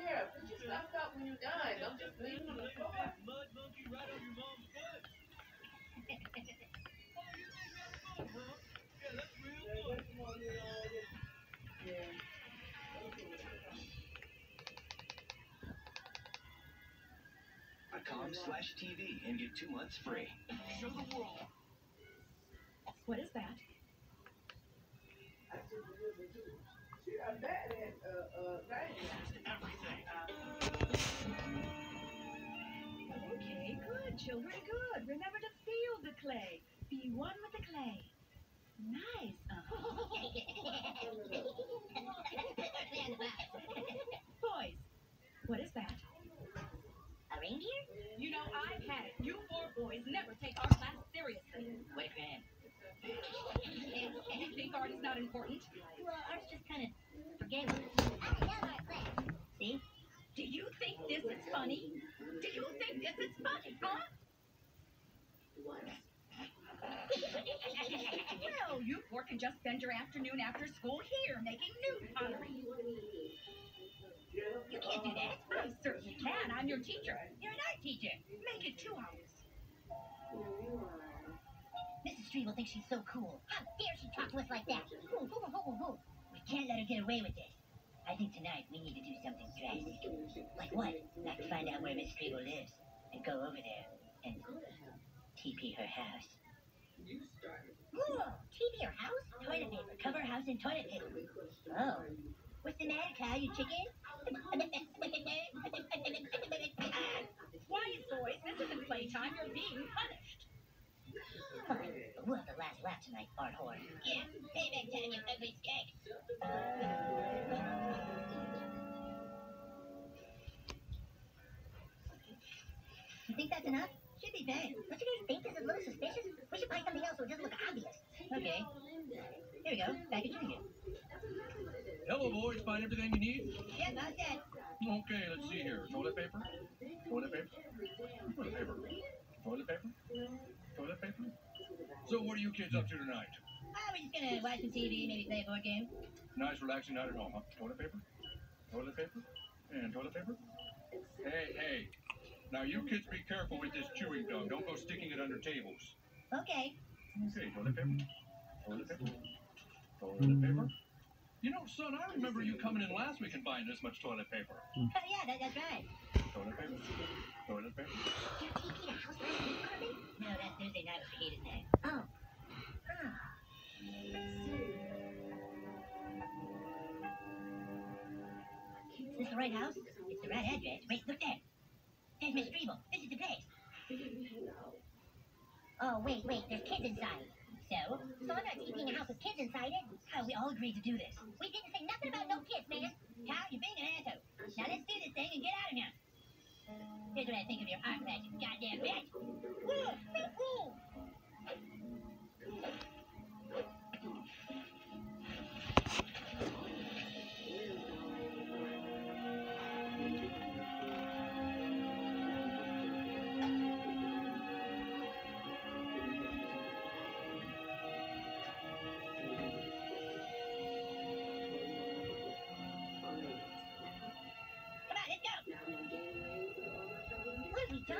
Yeah, put your stuff out when you're done. Don't just leave it on the floor. Mud monkey right on your mom's foot. Oh, you think that's fun, huh? Yeah, that's real fun. Yeah. com slash TV and get two months free. Show the world. What is that? Oh children, good. Remember to feel the clay. Be one with the clay. Nice. Boys, what is that? A reindeer? You know, I've had it. You four boys never take our class seriously. What a cram. You think art is not important? Well, ours just kind of forgave us. See? Do you think this is funny? Do you think this is funny, huh? Well, you four can just spend your afternoon after school here making new pottery. You can't do that. I certainly can. I'm your teacher. You're art teacher. Make it two hours. Mrs. Streebel thinks she's so cool. How dare she talk to us like that? Hoo, hoo, hoo. We can't let her get away with this. I think tonight we need to do something drastic. Like what? Like find out where Miss Streebel lives and go over there and TP her house. You started. TP her house? Toilet paper. Cover house in toilet paper. Oh. What's the matter, cow, you chicken? Quiet, boys. This isn't playtime. You're being punished. But we'll have the last laugh tonight, Art Whore. Yeah, payback time, you ugly skag. You think that's enough? Should be fine. Don't you guys think this is a little suspicious? We should find something else so it doesn't look obvious. Okay. Here we go. Back at you. Hello, boys. Find everything you need? Yeah, about that. Okay, let's see here. Toilet paper. Toilet paper. Toilet paper. Toilet paper. Toilet paper. So, what are you kids up to tonight? Oh, we're just gonna watch some TV, maybe play a board game. Nice, relaxing night at home, huh? Toilet paper. Toilet paper. And toilet paper. Hey, hey. Now, you kids be careful with this chewing gum. Don't go sticking it under tables. Okay. Okay, toilet paper. Toilet paper. Toilet paper. You know, son, I remember you coming in last week and buying this much toilet paper. Oh, yeah, that, that's right. Toilet paper. Toilet paper. You TP the house last week, Cartman? No, that's Thursday night was hated night. Oh. Ah. Is this the right house? It's the right address. Wait, look there. There's Miss Streebel. This is the place. Oh, wait, wait. There's kids inside. So? So I'm not TPing a house with kids inside it? How we all agreed to do this. We didn't say nothing about no kids, man. Kyle, you're being an asshole. Now let's do this thing and get out of here. Here's what I think of your art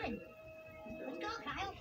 time. Let's go, Kyle.